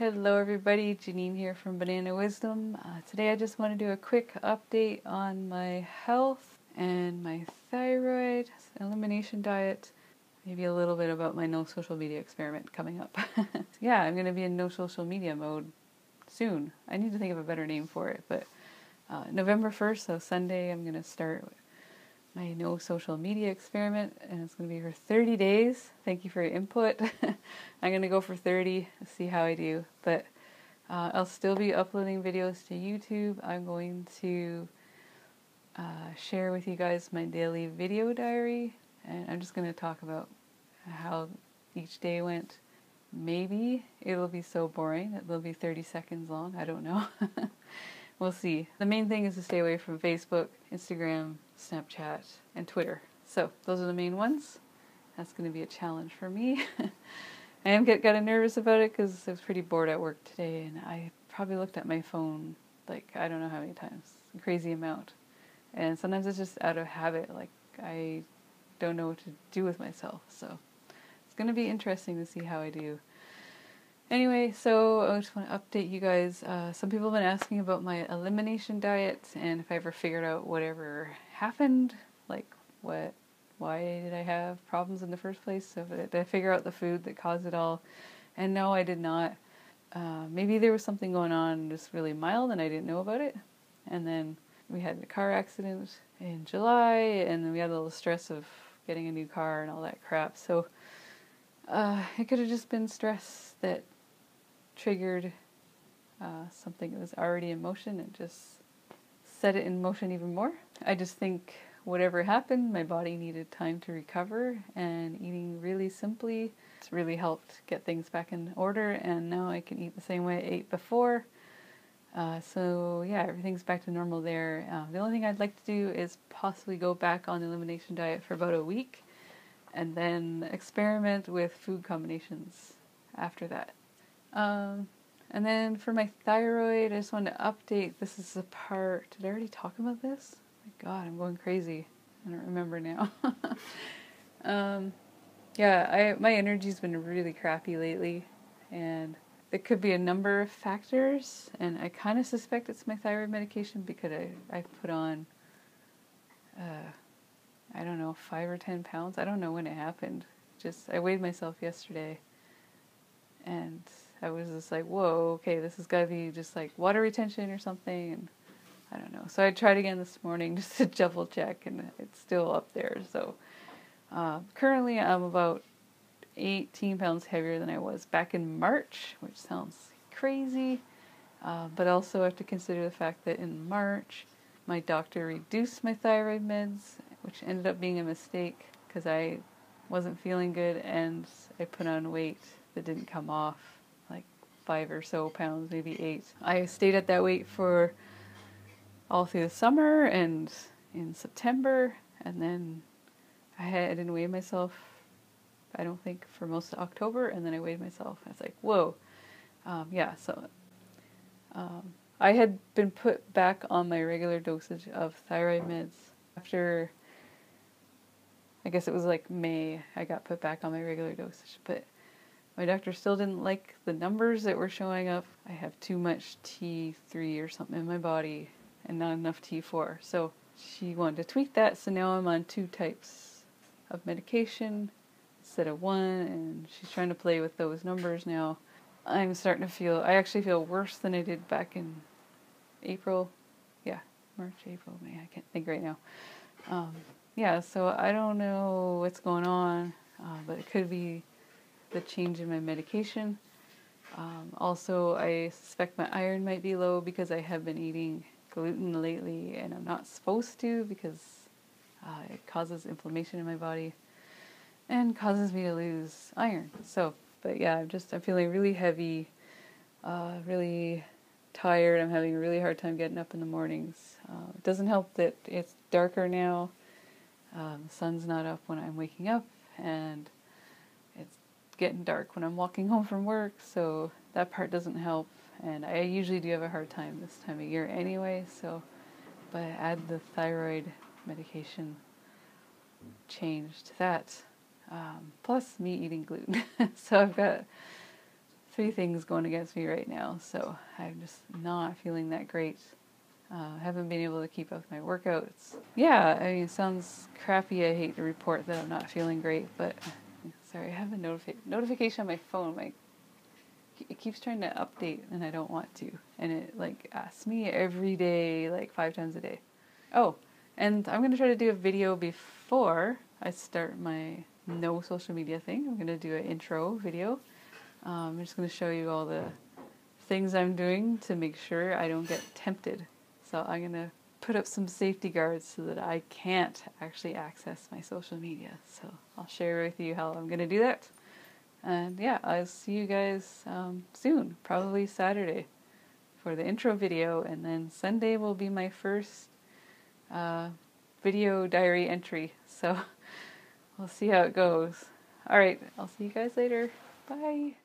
Hello, everybody. Janine here from Banana Wisdom. Uh, today, I just want to do a quick update on my health and my thyroid elimination diet. Maybe a little bit about my no social media experiment coming up. yeah, I'm going to be in no social media mode soon. I need to think of a better name for it, but uh, November 1st, so Sunday, I'm going to start my no social media experiment, and it's going to be for 30 days. Thank you for your input. I'm going to go for 30, see how I do. But uh, I'll still be uploading videos to YouTube. I'm going to uh, share with you guys my daily video diary, and I'm just going to talk about how each day went. Maybe it'll be so boring, it'll be 30 seconds long. I don't know. we'll see. The main thing is to stay away from Facebook, Instagram, Snapchat, and Twitter. So those are the main ones. That's going to be a challenge for me. I am get kind of nervous about it because I was pretty bored at work today, and I probably looked at my phone like I don't know how many times, a crazy amount. And sometimes it's just out of habit, like I don't know what to do with myself. So it's going to be interesting to see how I do. Anyway, so I just want to update you guys. Uh, some people have been asking about my elimination diet and if I ever figured out whatever happened, like what, why did I have problems in the first place? So did I figure out the food that caused it all? And no, I did not. Uh, maybe there was something going on just really mild and I didn't know about it. And then we had a car accident in July, and then we had a little stress of getting a new car and all that crap. So uh, it could have just been stress that triggered uh, something that was already in motion and just set it in motion even more. I just think whatever happened, my body needed time to recover, and eating really simply it's really helped get things back in order. And now I can eat the same way I ate before. Uh, so yeah, everything's back to normal there. Uh, the only thing I'd like to do is possibly go back on the elimination diet for about a week, and then experiment with food combinations after that. Um, and then for my thyroid, I just wanted to update. This is the part. Did I already talk about this? My God, I'm going crazy. I don't remember now. um, yeah, I my energy's been really crappy lately, and it could be a number of factors. And I kind of suspect it's my thyroid medication because I I put on. Uh, I don't know, five or ten pounds. I don't know when it happened. Just I weighed myself yesterday, and I was just like, whoa, okay, this has got to be just like water retention or something. And I don't know. So I tried again this morning just to double check, and it's still up there. So uh, currently I'm about 18 pounds heavier than I was back in March, which sounds crazy. Uh, but also I have to consider the fact that in March my doctor reduced my thyroid meds, which ended up being a mistake because I wasn't feeling good and I put on weight that didn't come off five or so pounds, maybe eight. I stayed at that weight for all through the summer and in September, and then I, had, I didn't weigh myself. I don't think for most of October, and then I weighed myself. I was like, whoa, um, yeah. So um, I had been put back on my regular dosage of thyroid meds after. I guess it was like May. I got put back on my regular dosage, but my doctor still didn't like the numbers that were showing up. I have too much T3 or something in my body and not enough T4. So she wanted to tweak that, so now I'm on two types of medication instead of one, and she's trying to play with those numbers now. I'm starting to feel, I actually feel worse than I did back in April. Yeah, March, April, May, I can't think right now. Um, yeah, so I don't know what's going on, uh, but it could be the change in my medication. Um, also, I suspect my iron might be low because I have been eating gluten lately and I'm not supposed to because uh, it causes inflammation in my body and causes me to lose iron. So, but yeah, I'm just, I'm feeling really heavy, uh, really tired. I'm having a really hard time getting up in the mornings. Uh, it doesn't help that it's darker now. Um, the sun's not up when I'm waking up and getting dark when I'm walking home from work, so that part doesn't help. And I usually do have a hard time this time of year anyway, so but I add the thyroid medication change to that. Um, plus me eating gluten. so I've got three things going against me right now, so I'm just not feeling that great. Uh, haven't been able to keep up with my workouts. Yeah, I mean, it sounds crappy. I hate to report that I'm not feeling great, but sorry, I have a notifi- notification on my phone. My it keeps trying to update, and I don't want to, and it like asks me every day, like five times a day. Oh, and I'm gonna try to do a video before I start my no social media thing. I'm gonna do an intro video. Um, I'm just gonna show you all the things I'm doing to make sure I don't get tempted so I'm going to put up some safety guards so that I can't actually access my social media. So I'll share with you how I'm going to do that. And yeah, I'll see you guys um, soon, probably Saturday for the intro video. And then Sunday will be my first uh, video diary entry. So we'll see how it goes. All right, I'll see you guys later. Bye.